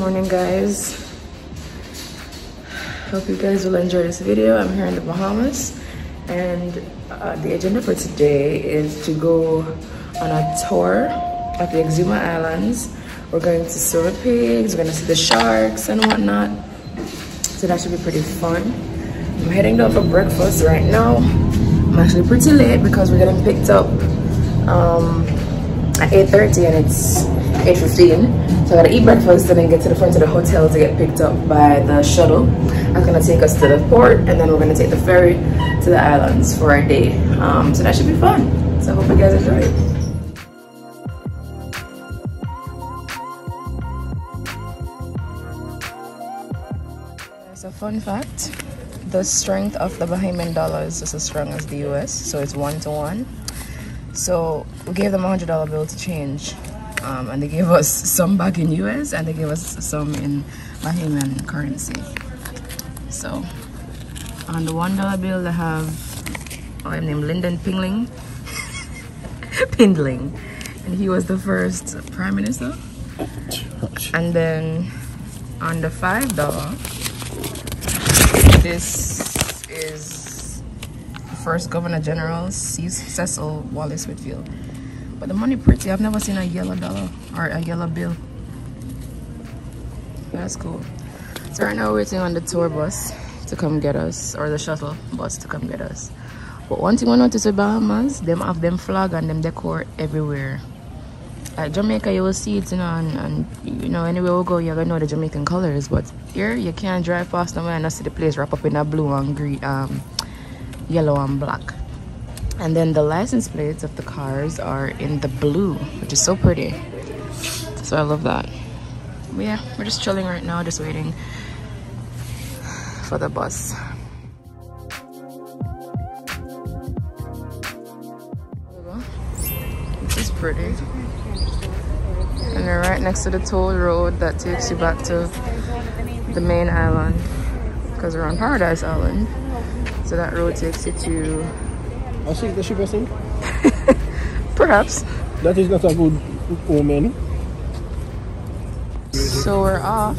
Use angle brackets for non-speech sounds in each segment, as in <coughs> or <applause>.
morning guys. Hope you guys will enjoy this video. I'm here in the bahamas and uh, the agenda for today is to go on a tour of the exuma islands. We're going to see the pigs we're going to see the sharks and whatnot. So that should be pretty fun. I'm heading down for breakfast right now. I'm actually pretty late because we're getting picked up um, at 8.30 and it's 8.15 so I gotta eat breakfast and then get to the front of the hotel to get picked up by the shuttle. That's gonna take us to the port and then we're gonna take the ferry to the islands for a day. Um, so that should be fun. So I hope you guys enjoy it. A fun fact. The strength of the Bahamian dollar is just as strong as the US so it's one to one. So we gave them a hundred dollar bill to change um, and they gave us some back in US and they gave us some in Bahamian currency. So on the one dollar bill they have oh, I'm named Lyndon Pingling. <laughs> Pindling and he was the first prime minister. And then on the five dollar this is the first governor general Cecil Wallace Whitfield but the money pretty. I've never seen a yellow dollar or a yellow bill. That's cool. So right now we're waiting on the tour bus to come get us or the shuttle bus to come get us. But one thing I noticed with Bahamas, them have them flag and them decor everywhere. At Jamaica you will see it you know and, and you know anywhere we go you're gonna know the Jamaican colors but here you can't drive past them and not see the place wrap up in a blue and green um yellow and black and then the license plates of the cars are in the blue which is so pretty. So i love that. But yeah we're just chilling right now just waiting for the bus. This is pretty. And we're right next to the toll road that takes you back to the main island because we're on paradise island. So that road takes you to I see the sugar thing. <laughs> Perhaps. That is not a good omen. So we're off.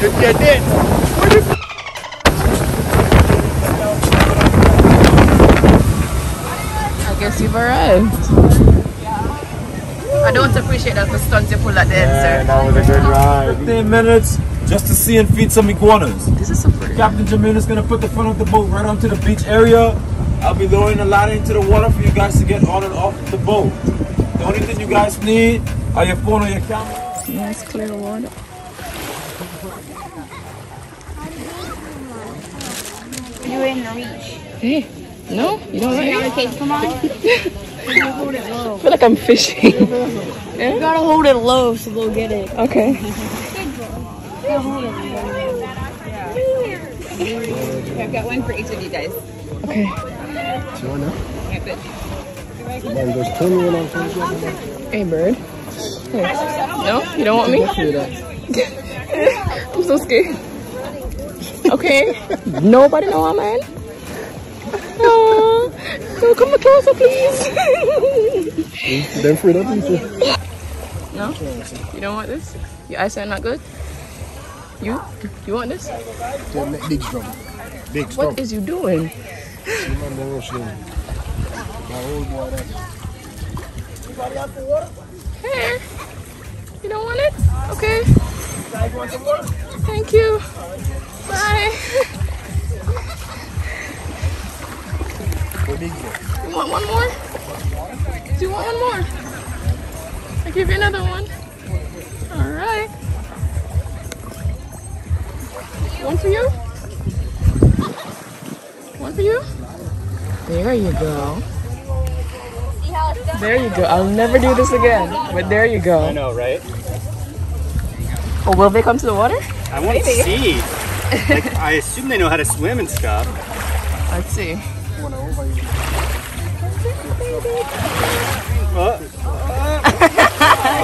You get it? I guess you've arrived. I don't appreciate that the stunt you pull at the end, sir. that was a good ride. 15 minutes just to see and feed some iguanas. This is so pretty. Captain Jermaine's gonna put the front of the boat right onto the beach area. I'll be lowering the ladder into the water for you guys to get on and off the boat. The only thing you guys need are your phone or your camera. Nice clear water. You in the reach. Hey, no, you don't like Okay, come on. You gotta hold it low. I feel like I'm fishing. <laughs> You gotta hold it low so they'll get it. okay. You gotta hold it low. I've got one for each of you guys. Okay. Do Yeah, but Man, there's 21 on 21. Hey, bird. Hey. No, you don't want me? <laughs> I'm so scared. Okay. Nobody know I'm in. Oh, no, come closer, please. Them free that no, you don't want this. Your eyesight not good. You, you want this? Big strong. Big strong. What is you doing? See, man, they rush them. My old boy, that. Here. You don't want it? Okay. Thank you. Bye. The big one. You want one more? Do you want one more? I'll give you another one. All right. One for you? One for you? There you go. There you go. I'll never do this again. But there you go. I know, right? Oh, will they come to the water? I want to see. Like, I assume they know how to swim and stuff. Let's see. <laughs> Oh,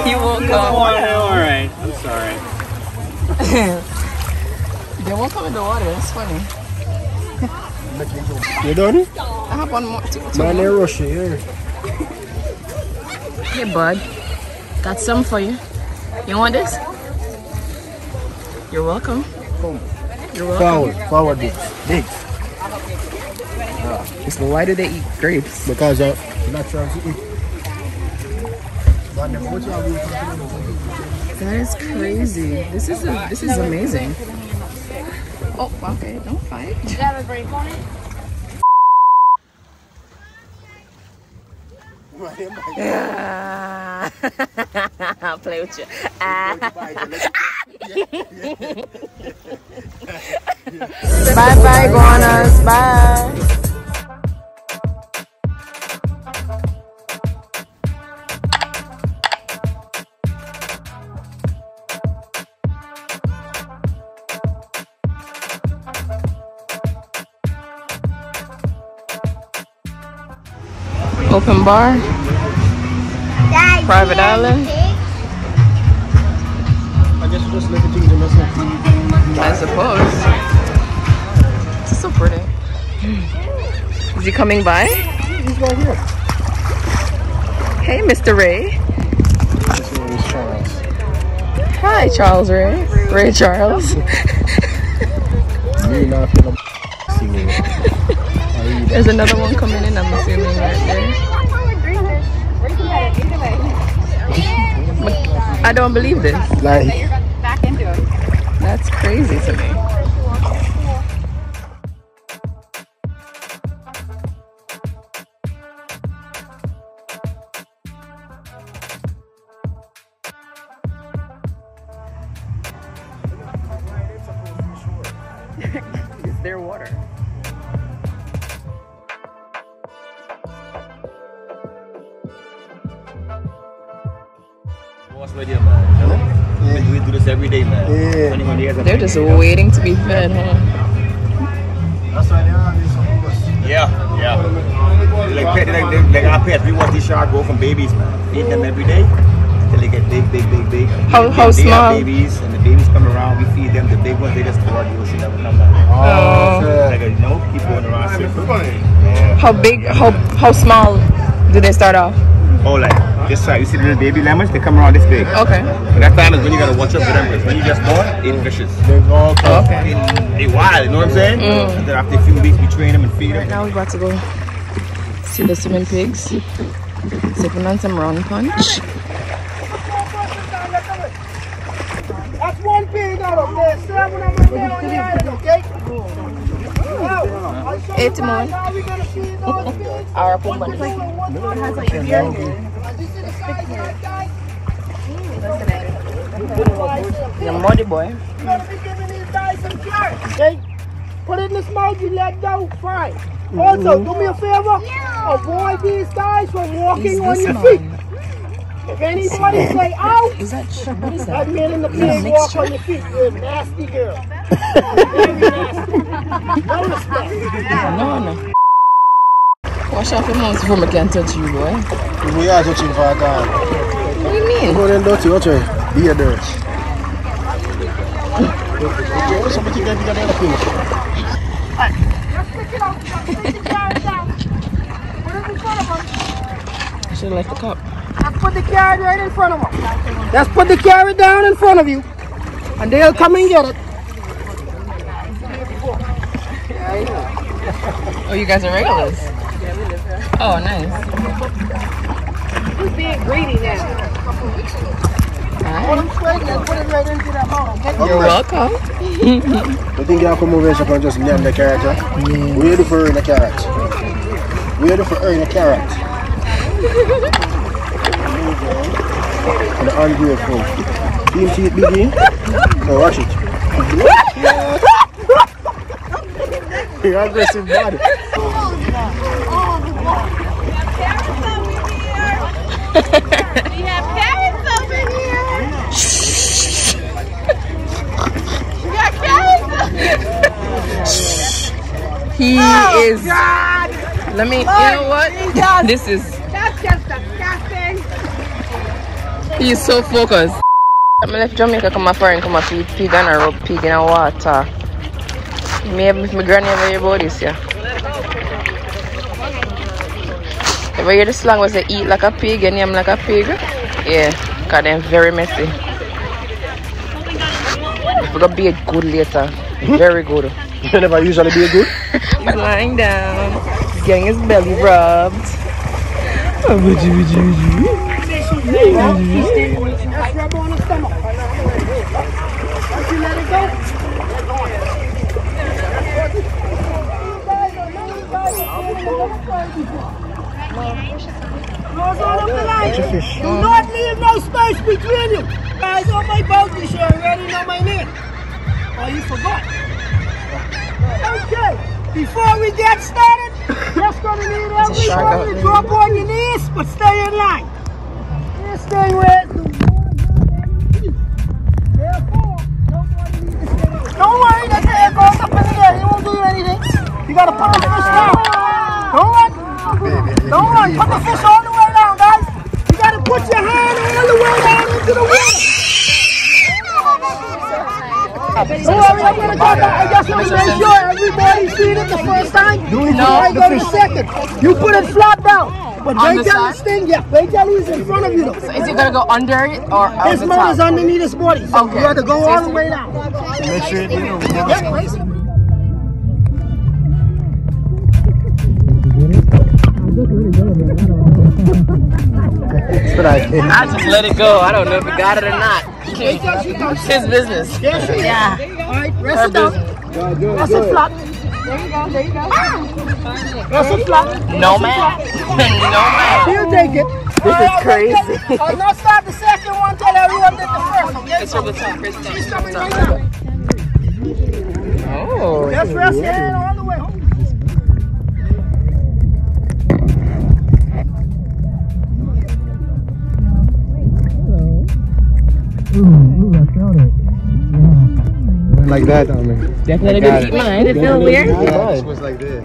You won't oh, come. all right. I'm sorry. <laughs> They won't come in the water. It's funny. You done? I have one more. Two, two Man, they more. rush you here. Hey, bud. Got some for you. You want this? You're welcome. You're welcome. Forward, forward digs. Digs. So why do they eat grapes? Because of natural to eat. But them what you have you That is crazy. This is a, this is amazing. Oh, okay. Don't fight. Yeah. I'll <laughs> play with you. Ah. <laughs> bye bye, iguanas. Bye. Open bar. Private island. I guess you just let the things in myself. I suppose. It's so pretty. Is he coming by? He's right here. Hey, Mr. Ray. This one is Charles. Hi, Charles Ray. Ray Charles. Me not feeling <laughs> singing. There's another one coming in, I'm assuming, right there. I don't believe this. Like, Back into it. That's crazy to me. <laughs> it's their water. What's with you, man? We do this every day, man. Yeah. 21 years. They're just waiting to be fed, huh? that's why they have this on bus. Yeah, yeah. Like, like, like, like our pets, we watch these sharks grow from babies, man. Feed them every day until they get big, big, big, big. How- They- how they small? Have babies, and the babies come around. We feed them. The big ones, they just go out the ocean, never come back. Oh, oh. Like, okay. you know, keep going around. circle. How big, how, how small do they start off? Oh, like this uh, side. You see the little baby lemons? They come around this big. Okay. And that time is when you gotta watch out for them because when you just born, they eat fishes. They go okay. Okay. They, they wild, you know what I'm saying? Mm. And then after a few weeks, we train them and feed them. Right Now we're about to go see the swimming pigs. Sipping on some round punch. That's one pig out of there. Seven of them there on the island, okay? Now, I'll show you Eight more. guys how we gonna feed those <laughs> pigs. Our What to do and what not to do. As you see the size of that guy, The muddy boy. you gotta be giving these guys some carrots, okay? Put it in the mouth, you let go, fine. Mm-hmm. Also, do me a favor, avoid these guys from walking on your feet. If anybody say out, Is that what is that man in the pig walk on your feet. You're a nasty girl. <laughs> Very nasty. No respect. No, no. Wash off your mouth before I can touch you, boy. We are touching for a car. What do you mean? Go then dirty, watch it. Be a dirt. Somebody get the other thing. Just stick it out. Stick the carrot down. Put it in front of. I should have left the cup. Just put the carrot right in front of him. Just put the carrot down in front of you. And they'll come and get it. Oh, you guys are regulars? Oh, nice. Who's being greedy now? Put them straight and put it right into that bowl. Okay? You're welcome. You think you come over here so can just name the carrot? Huh? We ready for earn a carrot. We're ready for earn a carrot. and the ungrateful. You see it, Biggie? So watch it. <laughs> You're aggressive body. We have carrots over here. We got carrots. He oh, is. Let me. You oh, know what? This is. That's just disgusting. He is so focused. I'm left Jamaica come a foreign come a feed pig and a rub pig in a water. Maybe if my granny ever hear about this, yeah. Ever hear the slang was they eat like a pig and yam like a pig? Yeah, cause they're very messy. We're gonna be a good later. Hmm? Very good. <laughs> You never usually be a good. He's <laughs> lying down. He's getting his belly rubbed. Oh, woody, woody, woody. Just rub on the stomach. Once you let it go. Close all of the lines. Catch a fish. Do not leave between you. Guys on my boat this year already know my name. Oh, you forgot. Okay, before we get started, <coughs> just gonna need everybody to drop on your knees, but stay in line. This thing where the Therefore, nobody needs to stay. Don't worry, that air goes up in the air. He won't do you anything. You gotta put the fish down. Don't run. Don't run. Put the fish all everybody it the first time. Do it No. I go the second. You put it flat down. But On wait the till side? this thing, yeah, wait till he's in front of you though. Is it gonna go under it or out His the mouth is underneath his body, so Okay. you have to go all the way down. Make sure you know. Yeah, place it. That's what I. I just let it go. I don't know if it got it or not. It's his business. There. Yeah. All right, rest Her it down. business. Rest it flat. There you go, there you go. Rest it flat. No man. no man. He'll take it. This is crazy. Oh, I'll not start the second one till everyone did the first, okay? It's from the top. Chris. She's coming right now. Oh. Just rest your hand all the way. Hmm. Like that, I mean. Definitely didn't it. eat mine. Did it feel weird? It was like this.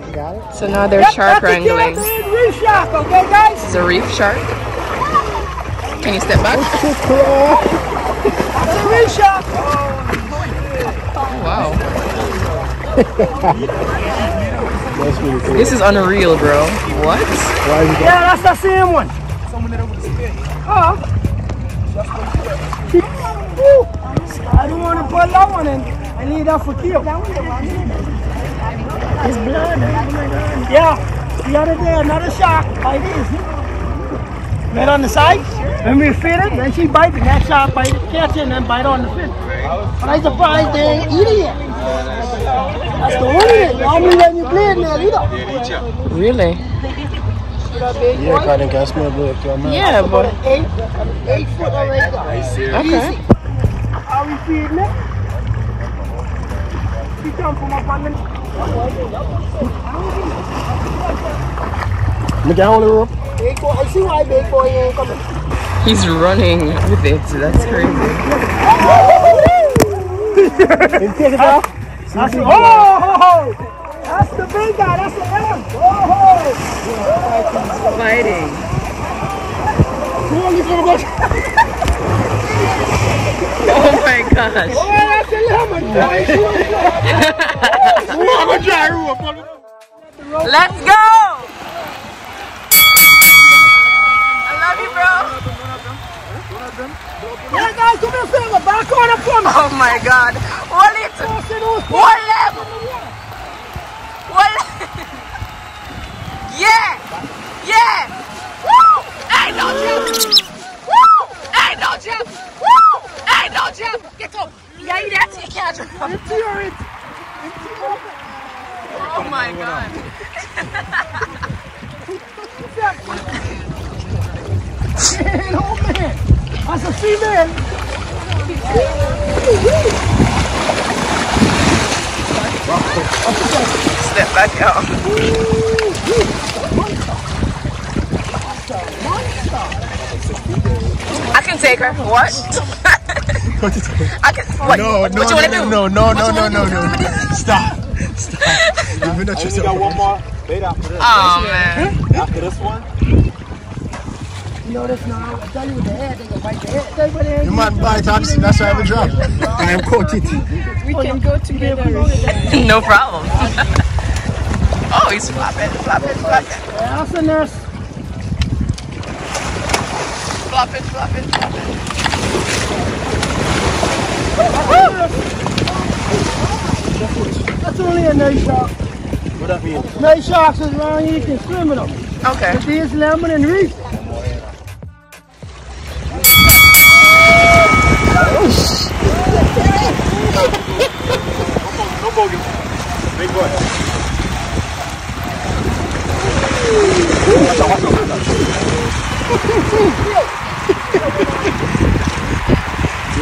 So now they're Yep, shark that's wrangling. green reef shark, okay, guys? It's a reef shark. Can you step back? That's a reef shark. Oh, oh, wow. That's really cool. This is unreal, bro. What? Why is it Yeah, that's the same one. Oh. I don't want to put that one in. I need that for kill. It's blood. Yeah. The other day, another shark like this. Right on the side. When we feed it, then she bite the next shark bite it, catch it, and then bite on the fin. But I'm surprised they ain't it. That's the only thing. Normally when you play it, they'll eat it. Really? Yeah, kind of can smell blood to a man. Yeah, but Eight, eight foot already. okay. Are we feeding it? She come from up on the... Look at all the rope. Big boy, I see why big boy ain't coming. He's running with it. That's crazy. <laughs> Take it off. That's the, oh, guy. That's the M. Oh, Fighting. Holy for much. Oh my gosh. Oh, that's the lemon. Rope. Let's go! I love you, bro. Yeah, guys, do me a favor. Back on up on. Oh my god. Hold it. I can take her. What? <laughs> I can. What? No, no, no. No, no, no, no. Stop. Stop. You've been at yourself. got one more. After this. Oh, man. After this one. You know this now. I tell you what, the head, they to bite the head. You man bite taxi, that's why I have a job. <laughs> I am caught. We can go together. <laughs> no problem oh, he's flopping, flopping, flopping, That's a nurse. flopping, flopping, flopping. That's only a nurse shark. What that mean? Nurse sharks is around here, you can swim with them. Okay. But these lemon and reef. No bogey. Big boy. You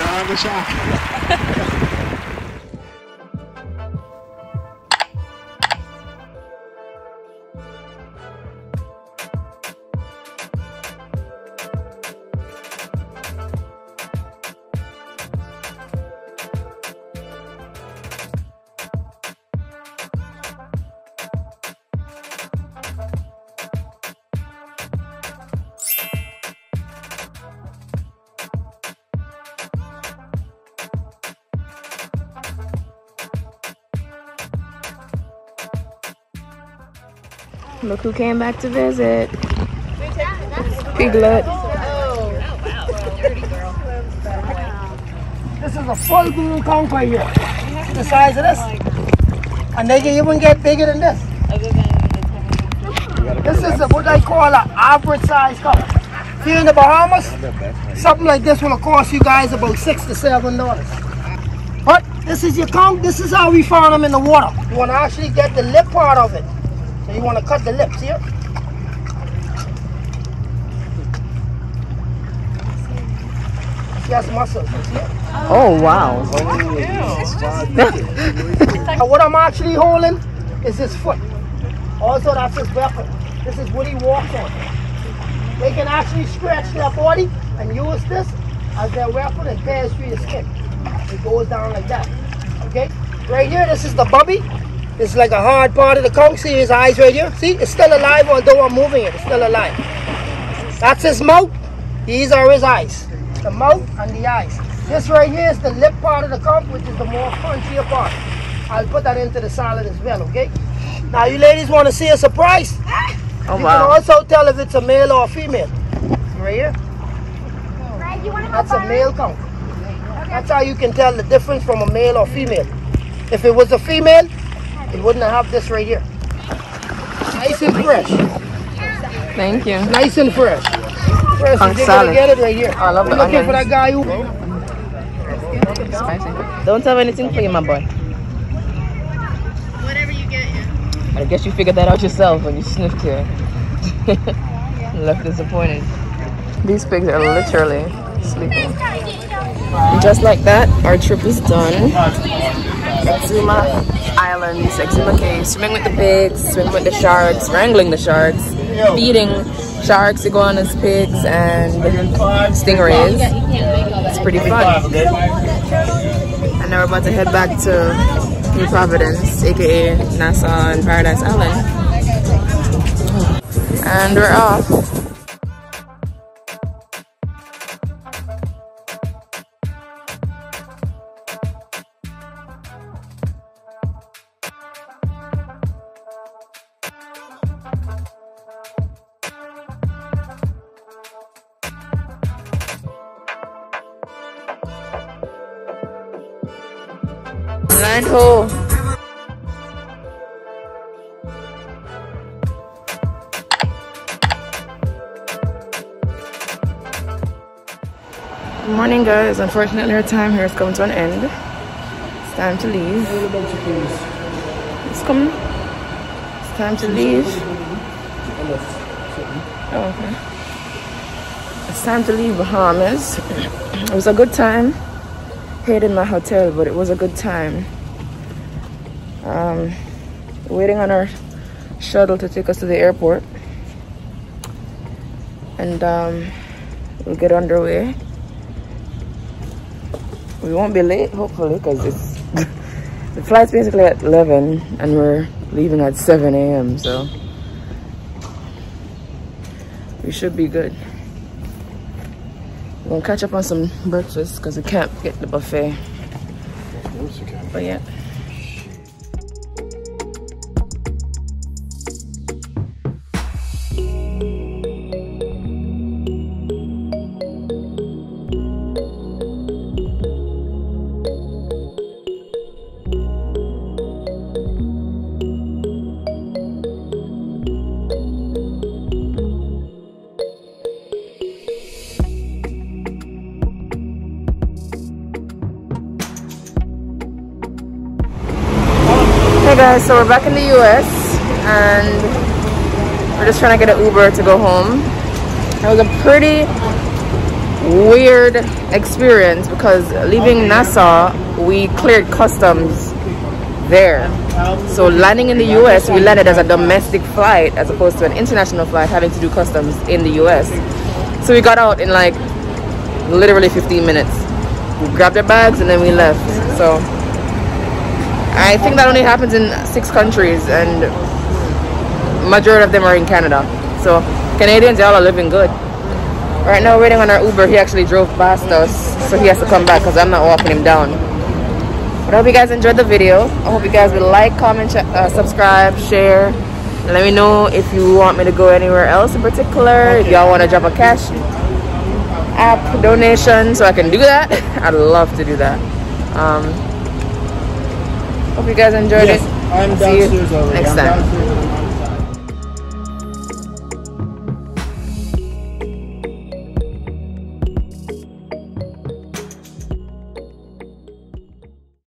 have a Look who came back to visit. Piglet. This is a full grown conch right here. The size of this. And they can even get bigger than this. This is a, what I call an average size conch. Here in the Bahamas, something like this will cost you guys about six to seven dollars. But this is your conch. This is how we found them in the water. You want to actually get the lip part of it. So you want to cut the lips here. She has muscles. Oh wow. <laughs> What I'm actually holding is his foot. Also, that's his weapon. This is what he walks on. They can actually stretch their body and use this as their weapon and pass through your skin. It goes down like that. Okay? Right here, this is the bubby. It's like a hard part of the conch. See his eyes right here? See? It's still alive, although I'm moving it. It's still alive. That's his mouth. These are his eyes. The mouth and the eyes. This right here is the lip part of the conch, which is the more crunchier part. I'll put that into the salad as well, okay? Now you ladies want to see a surprise? Ah! Oh you wow. can also tell if it's a male or a female. Right here, Right, you want to that's a male conch. That's how you can tell the difference from a male or female. If it was a female, it wouldn't have this right here. Nice and fresh. Thank you. Nice and fresh. Fresh. Conch You're gonna get it right here. I love We're the looking for that guy who. Spicy. Don't have anything for you, my boy. Whatever you get, yeah. I guess you figured that out yourself when you sniffed here. <laughs> Left disappointed. These pigs are literally sleeping. And just like that, our trip is done. Exuma Islands, Exuma Cays, swimming with the pigs, swimming with the sharks, wrangling the sharks, feeding sharks, iguanas, pigs, and stingrays. It's pretty fun. And now we're about to head back to New Providence, aka Nassau and Paradise Island. And we're off. Land ho. Good morning, guys. Unfortunately, our time here has come to an end. It's time to leave. It's coming. It's time to leave. Oh, okay. It's time to leave Bahamas. It was a good time. Paid in my hotel, but it was a good time. Um, waiting on our shuttle to take us to the airport, and um, we'll get underway. we won't be late, hopefully, because it's <laughs> the flight's basically at 11 and we're leaving at 7 a.m. So we should be good. We'll catch up on some breakfast because we can't get the buffet. But yeah. Guys, so we're back in the US and we're just trying to get an Uber to go home. It was a pretty weird experience because leaving Nassau, we cleared customs there. So landing in the US, we landed as a domestic flight as opposed to an international flight having to do customs in the US. So we got out in like literally 15 minutes. We grabbed our bags and then we left. So I think that only happens in six countries and majority of them are in Canada. So Canadians, y'all are living good. Right now, waiting on our Uber. He actually drove past us, so he has to come back because I'm not walking him down. But I hope you guys enjoyed the video. I hope you guys will like, comment, uh, subscribe, share. And let me know if you want me to go anywhere else in particular. If y'all want to drop a cash app donation so I can do that. <laughs> I'd love to do that. Um, Hope you guys enjoyed Yes, it. I'm See you downstairs already. next I'm time. downstairs.